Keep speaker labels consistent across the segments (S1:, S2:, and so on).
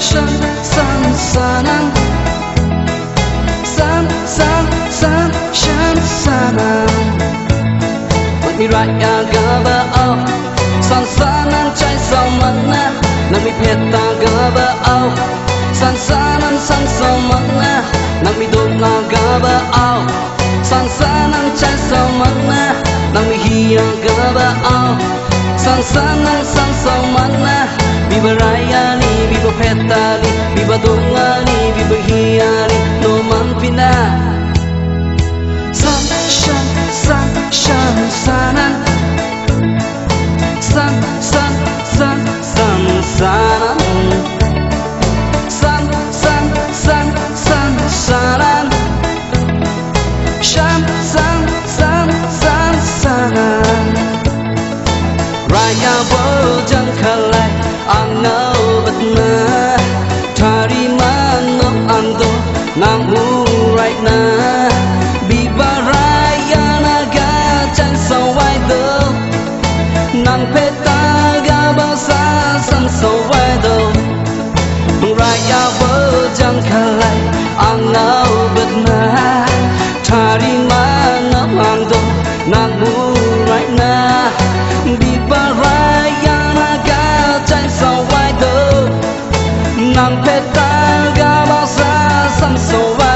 S1: san san sanang san san san san sanang put me right agaba oh san sanang chai samana nami peta agaba oh san sanang san samana nami dot na agaba oh san sanang chai samana nami hi agaba oh san sanang san samana බිබ රයියානී බිබ පැත්තාලි බිබ දුංවානී බිබ so wide though Right over down Calais at paggawa sa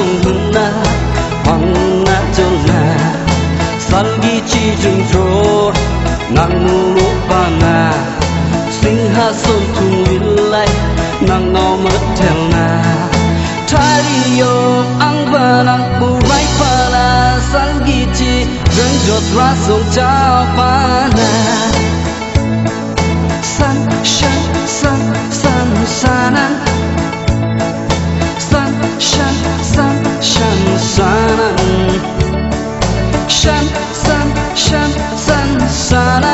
S1: rasung huna Honna jona Salgi chi jung trot Nang nuru pana Singha son tung vilai Nang ngau mất theo na Thari yo ang banang burai pala Salgi chi jung jot rasung chao pana sana